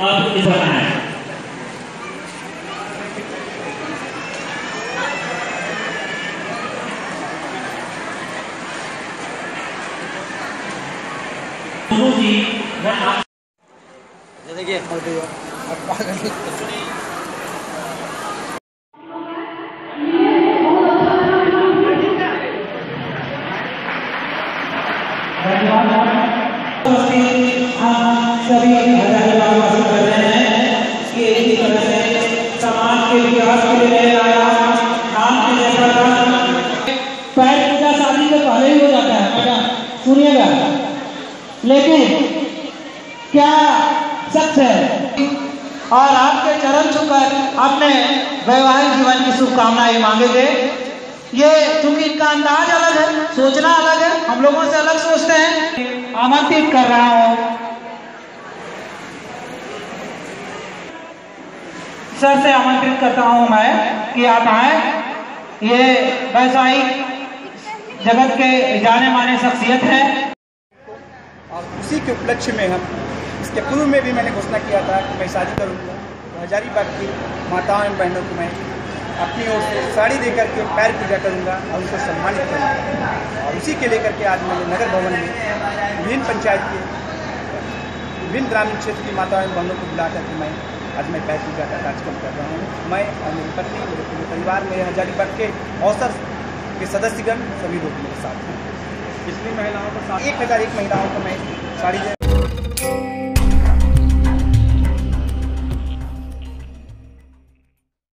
अब इस पर आए जी मैं आप देखिए सभी कर रहे हैं समाज के से पहले ही हो जाता है सुनिएगा लेकिन क्या सच है और आपके चरण छुकर अपने वैवाहिक जीवन की शुभकामनाएँ मांगेंगे ये चूँकि इनका अंदाज अलग है। सोचना अलग हम लोगों से अलग सोचते हैं। आमंत्रित कर रहा हूँ। सर से आमंत्रित करता हूँ मैं कि आप आए। ये वैवाहिक जगत के जाने माने शख्सियत है। और उसी के उपलक्ष्य में हम, इसके पूर्व में भी मैंने घोषणा किया था कि मैं शादी करूँगा। तो हजारीबाग की माताओं एवं बहनों को मैं अपनी ओर से साड़ी देकर के पैर पूजा करूँगा और उनको सम्मानित करूँगा। और उसी के लेकर के आज मैंने नगर भवन में विभिन्न पंचायत के विभिन्न ग्रामीण क्षेत्र की माताओं एवं बहनों को बुला करके मैं आज मैं पैर पूजा का कार्यक्रम कर रहा हूँ। मैं और मेरी पत्नी मेरे पूरे परिवार मेरे हजारीबाग के अवसर के सदस्यगण सभी लोग मेरे साथ हैं। कितनी महिलाओं को एक हज़ार एक महिलाओं को मैं साड़ी दे